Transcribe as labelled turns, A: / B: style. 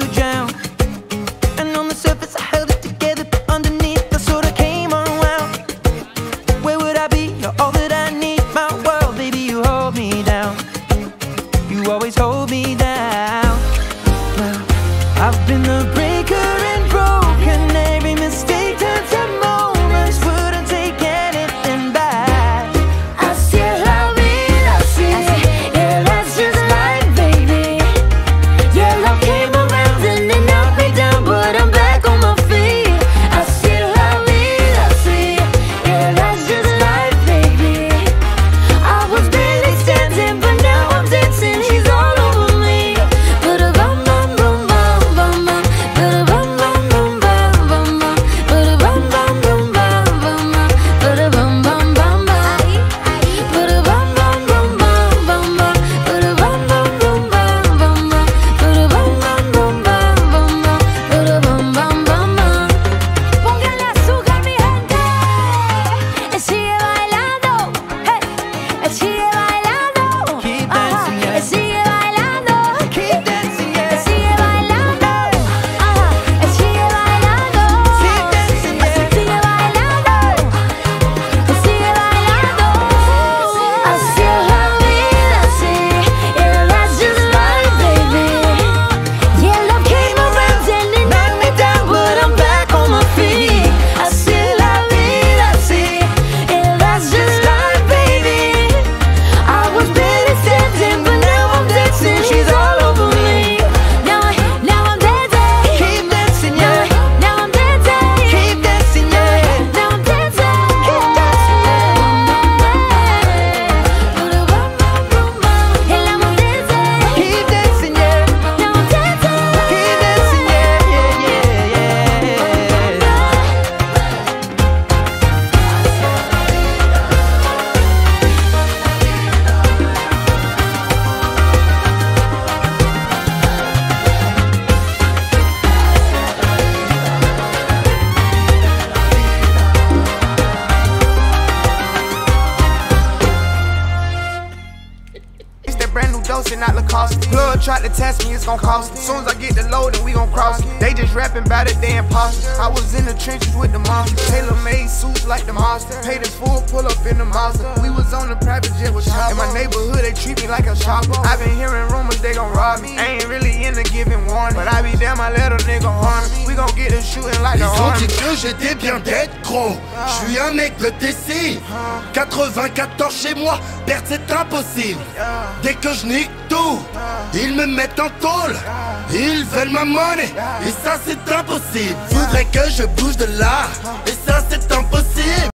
A: you And on the surface I held it together But underneath I sort of came Where would I be? You're all that I need. My world, baby, you hold me down. You always hold me down. I've been the
B: Johnson, not Lacoste. Blood tried to test me, it's gonna cost. Soon as I get the load, and we gon' cross. They just rapping about it, they imposter. I was in the trenches with the monster. Tailor made suits like the monster. Paid in full, pull up in the monster. We was on the private jet with shop. In my neighborhood, they treat me like a shopper. i been hearing rumors they gon' rob me. I ain't really into giving warning. But I be I let a nigga harm. We gon' get them shooting like Ils ont dit
C: que j'étais bien d'être gros. Je suis un mec de Tessie. 94 chez moi, perdre c'est impossible. Dès que je nique ils me mettent en tôle. Ils veulent ma monnaie, et ça c'est impossible. Faudrait que je bouge de là, et ça c'est impossible.